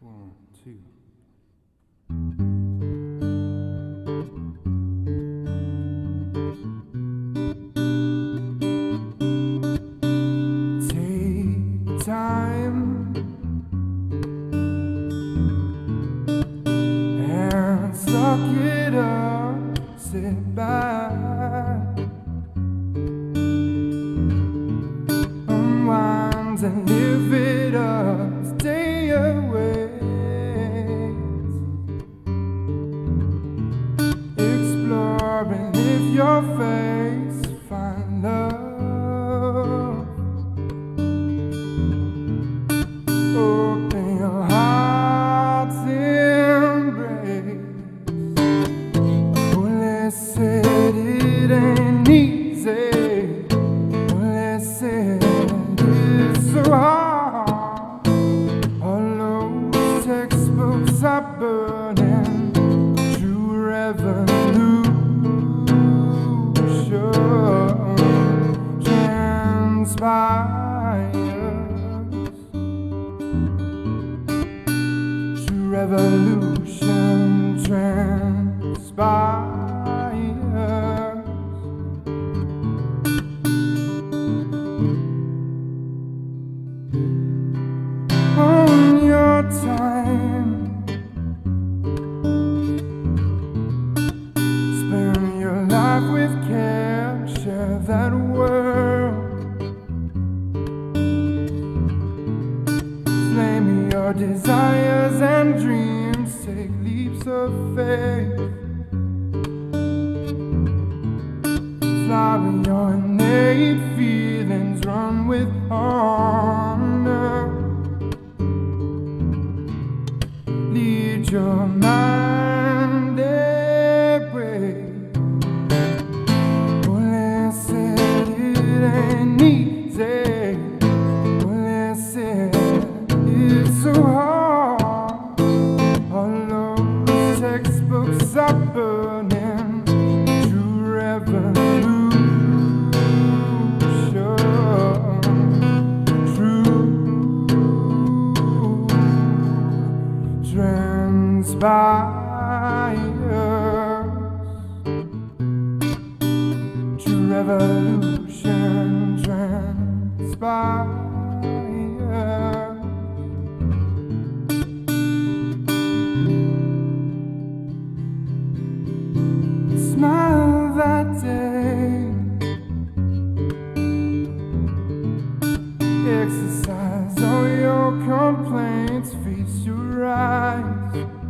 One, two. Take time and suck it up, sit back. Unwind and live it revolution transpires. Our desires and dreams take leaps of faith. Fly with your innate feelings, run with honor. Lead your mind. are burning. chance fits your eyes.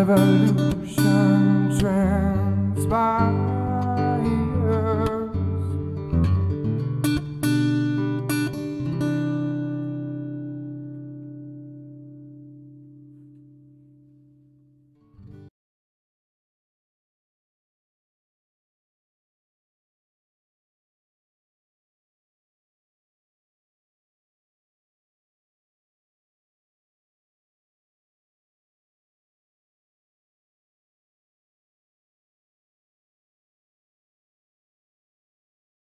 never looked